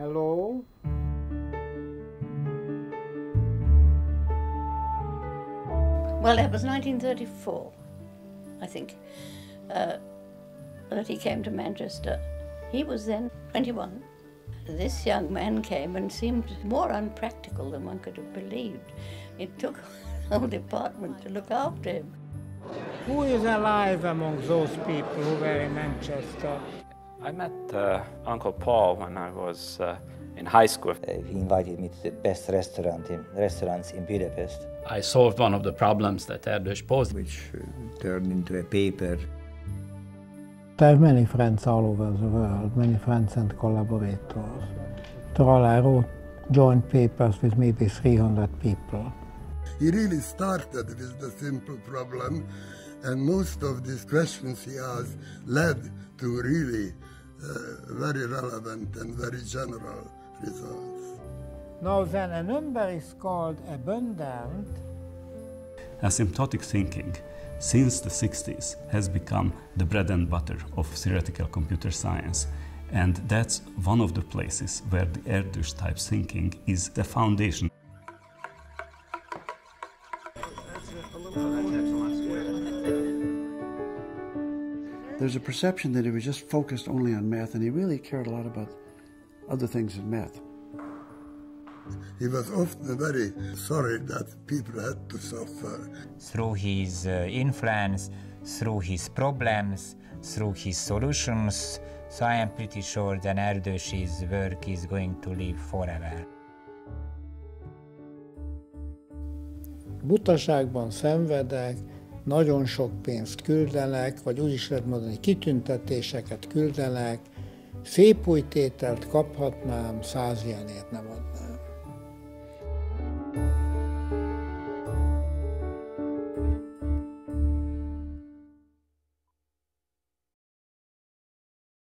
Hello? Well, it was 1934, I think, uh, that he came to Manchester. He was then 21. This young man came and seemed more unpractical than one could have believed. It took a whole department to look after him. Who is alive among those people who were in Manchester? I met uh, Uncle Paul when I was uh, in high school. Uh, he invited me to the best restaurant in, restaurants in Budapest. I solved one of the problems that Erdős posed. Which uh, turned into a paper. I have many friends all over the world, many friends and collaborators. Troll, I wrote joint papers with maybe 300 people. He really started with the simple problem, and most of these questions he asked led to really Uh, very relevant and very general results. Now then, a number is called abundant. Asymptotic thinking, since the 60s, has become the bread and butter of theoretical computer science. And that's one of the places where the Erdős type thinking is the foundation. There's a perception that he was just focused only on math, and he really cared a lot about other things than math. He was often very sorry that people had to suffer. Through his uh, influence, through his problems, through his solutions, so I am pretty sure that Erdős's work is going to live forever. Butaságban szenvedek, nagyon sok pénzt küldenek, vagy úgy is lehet mondani, kitüntetéseket küldenek, szép új tételt kaphatnám, száz ilyenért nem